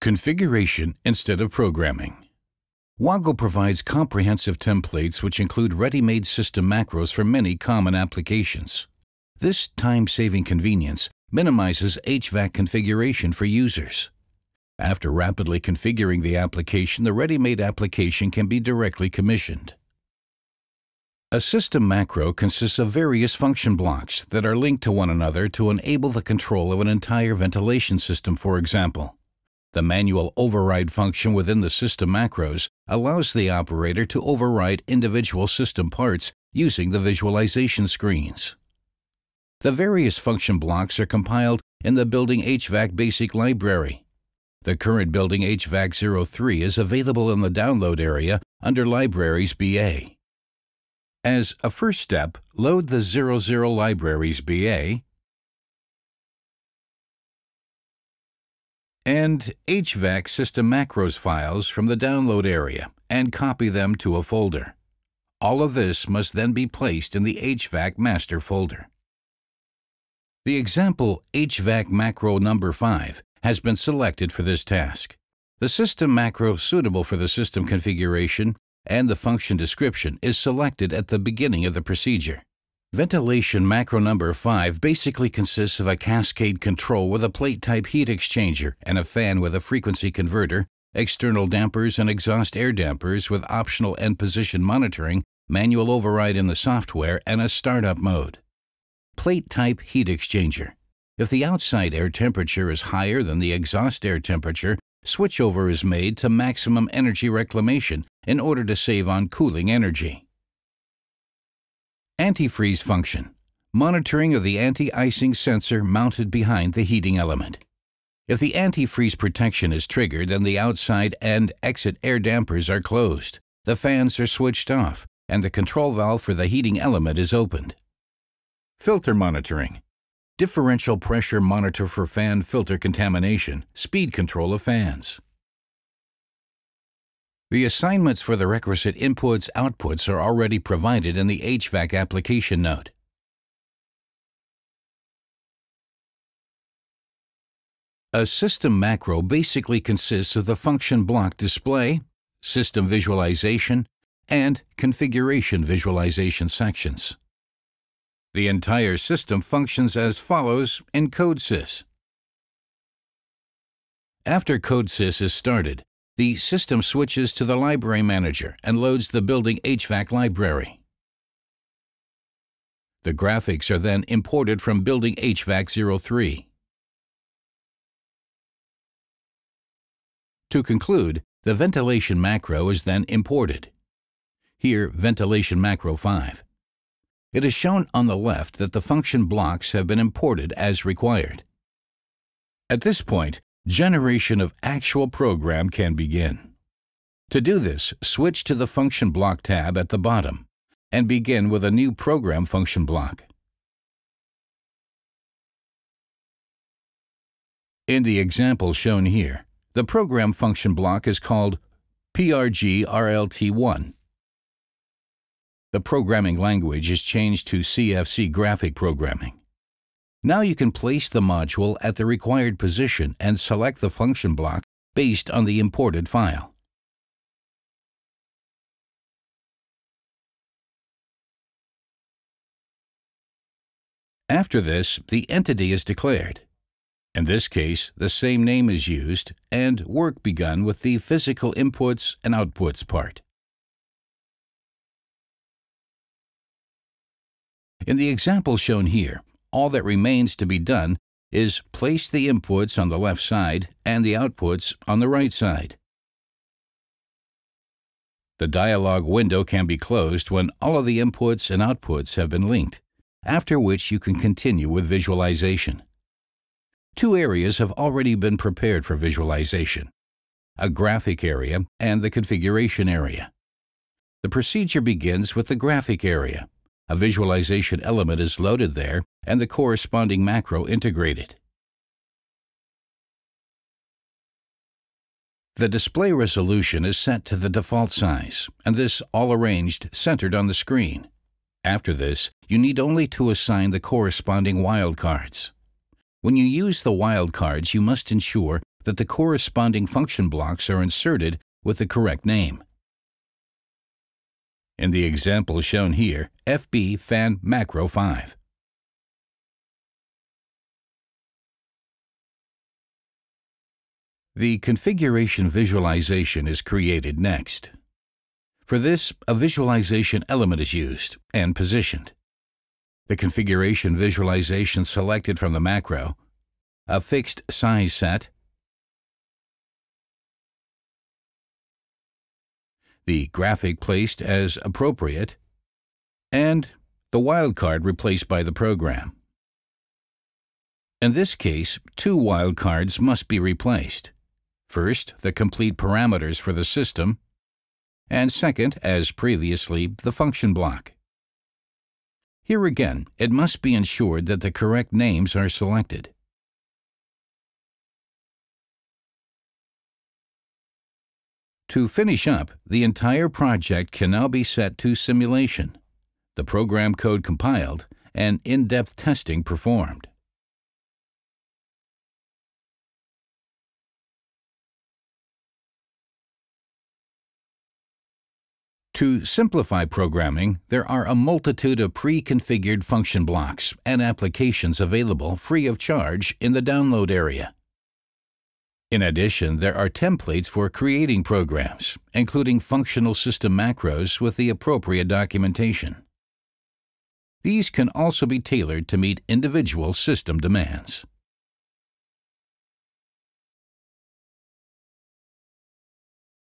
Configuration instead of programming. Wago provides comprehensive templates which include ready-made system macros for many common applications. This time-saving convenience minimizes HVAC configuration for users. After rapidly configuring the application, the ready-made application can be directly commissioned. A system macro consists of various function blocks that are linked to one another to enable the control of an entire ventilation system, for example. The manual override function within the system macros allows the operator to override individual system parts using the visualization screens. The various function blocks are compiled in the Building HVAC Basic Library. The current Building HVAC 03 is available in the download area under Libraries BA. As a first step, load the 00 Libraries BA and HVAC system macros files from the download area and copy them to a folder. All of this must then be placed in the HVAC master folder. The example HVAC macro number 5 has been selected for this task. The system macro suitable for the system configuration and the function description is selected at the beginning of the procedure. Ventilation macro number 5 basically consists of a cascade control with a plate-type heat exchanger and a fan with a frequency converter, external dampers and exhaust air dampers with optional end position monitoring, manual override in the software, and a startup mode plate type heat exchanger. If the outside air temperature is higher than the exhaust air temperature, switchover is made to maximum energy reclamation in order to save on cooling energy. Antifreeze function. Monitoring of the anti-icing sensor mounted behind the heating element. If the antifreeze protection is triggered then the outside and exit air dampers are closed, the fans are switched off, and the control valve for the heating element is opened. Filter monitoring. Differential pressure monitor for fan filter contamination, speed control of fans. The assignments for the requisite inputs outputs are already provided in the HVAC application note. A system macro basically consists of the function block display, system visualization, and configuration visualization sections. The entire system functions as follows in CodeSys. After CodeSys is started, the system switches to the Library Manager and loads the building HVAC library. The graphics are then imported from Building HVAC 03. To conclude, the ventilation macro is then imported. Here, ventilation macro 5. It is shown on the left that the function blocks have been imported as required. At this point, generation of actual program can begin. To do this, switch to the Function Block tab at the bottom and begin with a new Program function block. In the example shown here, the Program function block is called PRG-RLT1 the programming language is changed to CFC graphic programming. Now you can place the module at the required position and select the function block based on the imported file. After this, the entity is declared. In this case, the same name is used and work begun with the physical inputs and outputs part. In the example shown here, all that remains to be done is place the inputs on the left side and the outputs on the right side. The dialog window can be closed when all of the inputs and outputs have been linked, after which you can continue with visualization. Two areas have already been prepared for visualization, a graphic area and the configuration area. The procedure begins with the graphic area. A visualization element is loaded there and the corresponding macro integrated. The display resolution is set to the default size, and this all arranged centered on the screen. After this, you need only to assign the corresponding wildcards. When you use the wildcards, you must ensure that the corresponding function blocks are inserted with the correct name. In the example shown here, FB fan macro 5. The configuration visualization is created next. For this, a visualization element is used and positioned. The configuration visualization selected from the macro, a fixed size set, the graphic placed as appropriate, and the wildcard replaced by the program. In this case, two wildcards must be replaced. First, the complete parameters for the system, and second, as previously, the function block. Here again, it must be ensured that the correct names are selected. To finish up, the entire project can now be set to simulation, the program code compiled, and in-depth testing performed. To simplify programming, there are a multitude of pre-configured function blocks and applications available free of charge in the download area. In addition, there are templates for creating programs, including functional system macros with the appropriate documentation. These can also be tailored to meet individual system demands.